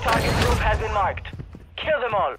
target group has been marked. Kill them all.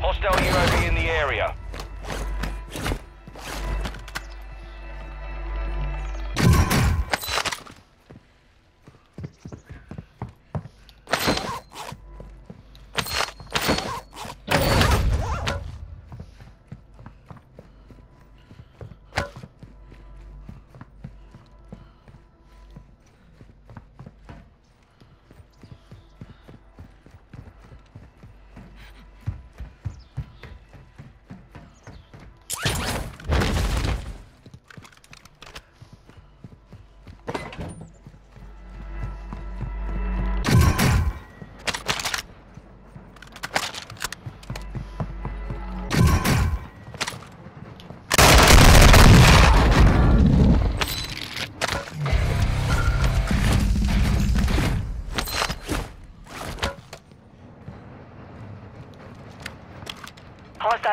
Hostile UAV in the area.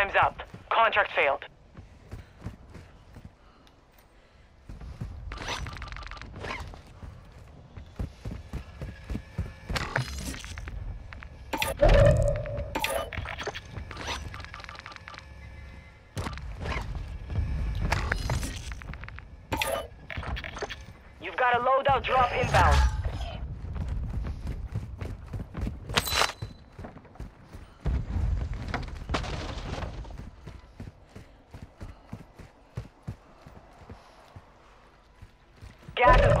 Time's up. Contract failed. You've got a loadout drop inbound. Gas is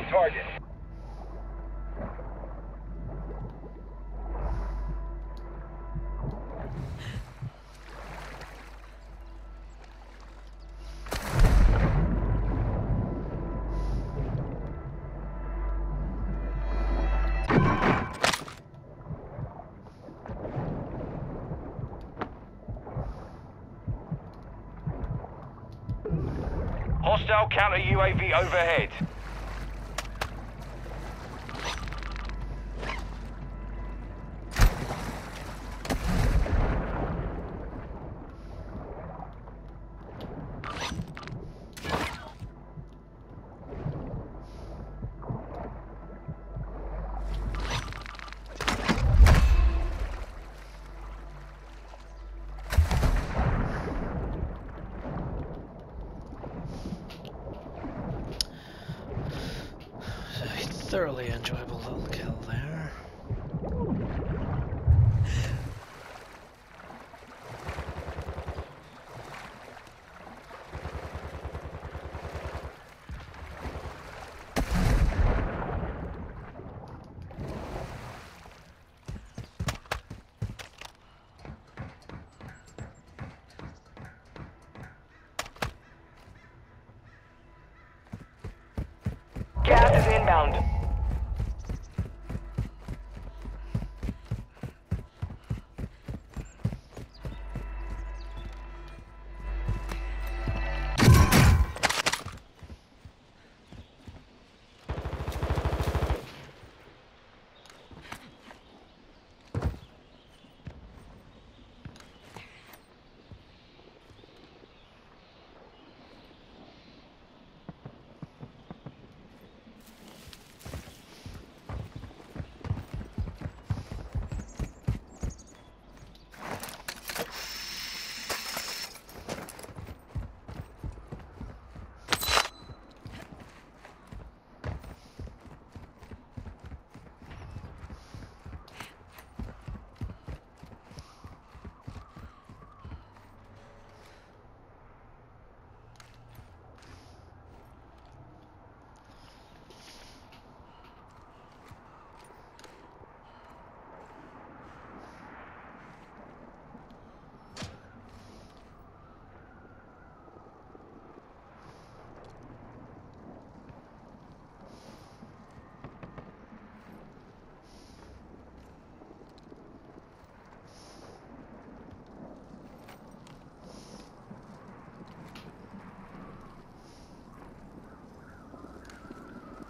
target. Hostile counter UAV overhead. A thoroughly enjoyable little kill there. inbound.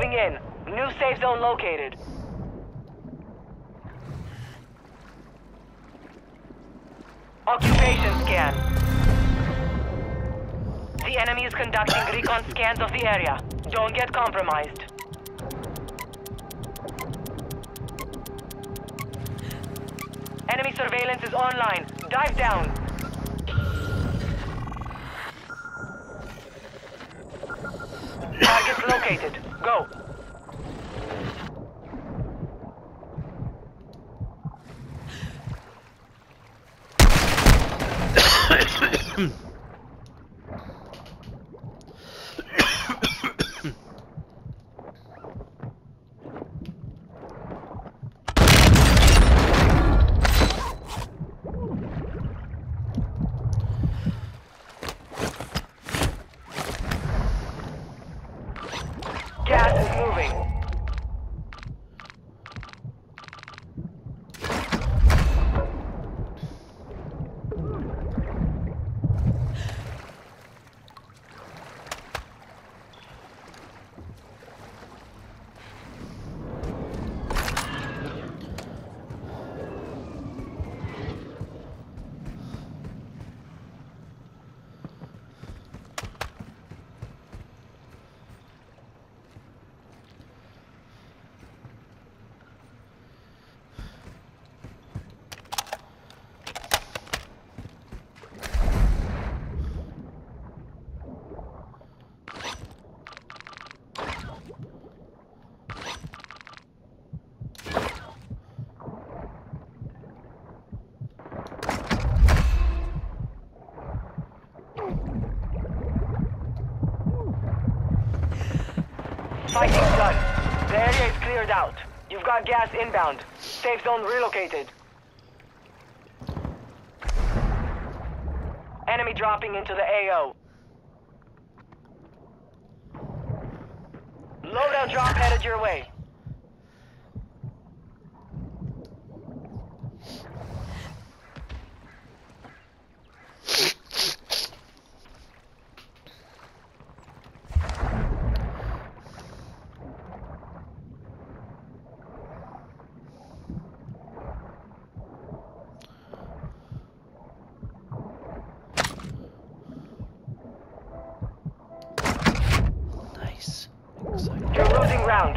Moving in. New safe zone located. Occupation scan. The enemy is conducting recon scans of the area. Don't get compromised. Enemy surveillance is online. Dive down. Targets located. Go. Gas is moving. Fighting's done. The area is cleared out. You've got gas inbound. Safe zone relocated. Enemy dropping into the AO. Loadout drop headed your way. Nice. Exciting. You're losing round.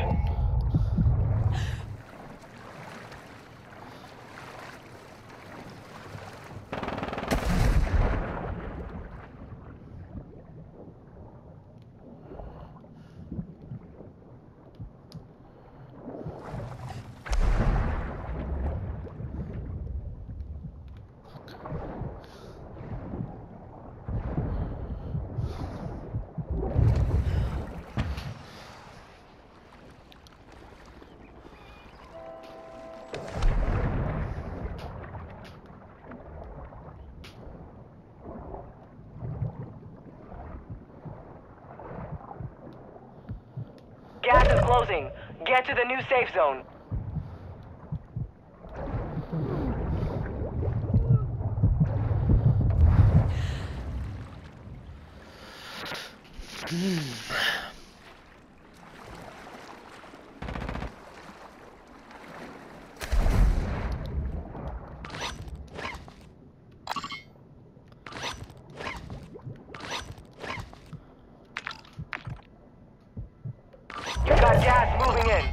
Gas is closing. Get to the new safe zone. You got gas moving in.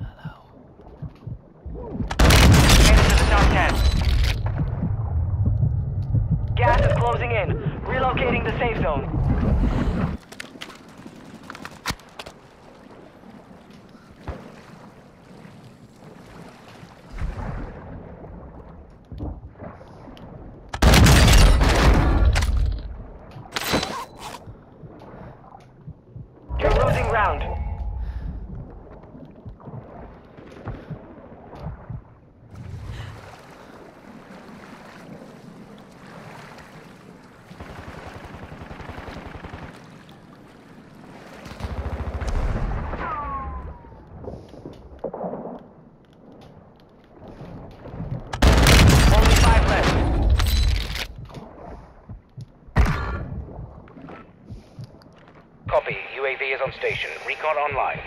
Hello. Headed to the top 10. Gas is closing in. Relocating the safe zone. You're losing round. Only five left. Copy. UAV is on station. Recon online.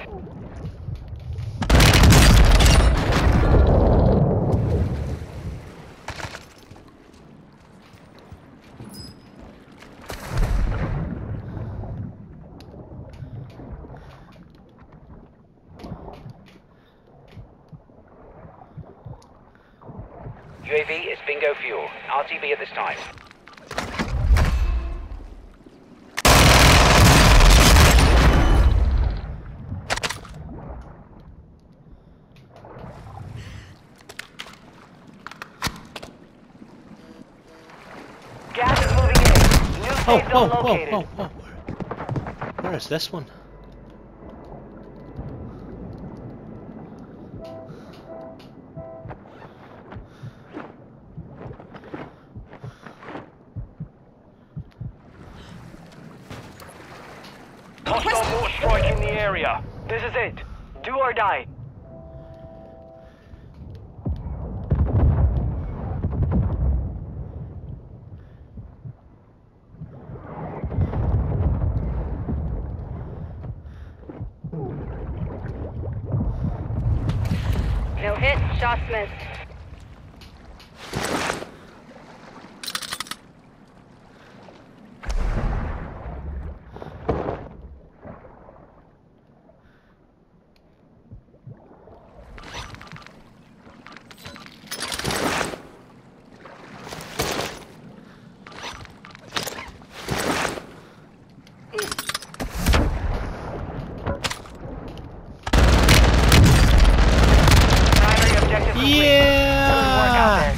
UAV is bingo fuel. RTB at this time. Gas is moving in. New Oh, safe whoa, located. whoa, whoa. Where, where is this one? Hostile mortar strike in the area. This is it. Do or die. No hit, Yeah!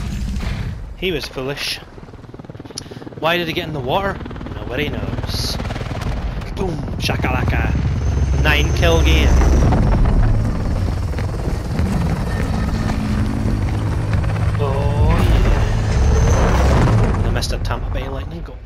He was foolish. Why did he get in the water? Nobody knows. Boom! Shakalaka! Nine kill game. Oh yeah. I missed a Tampa Bay Lightning goal.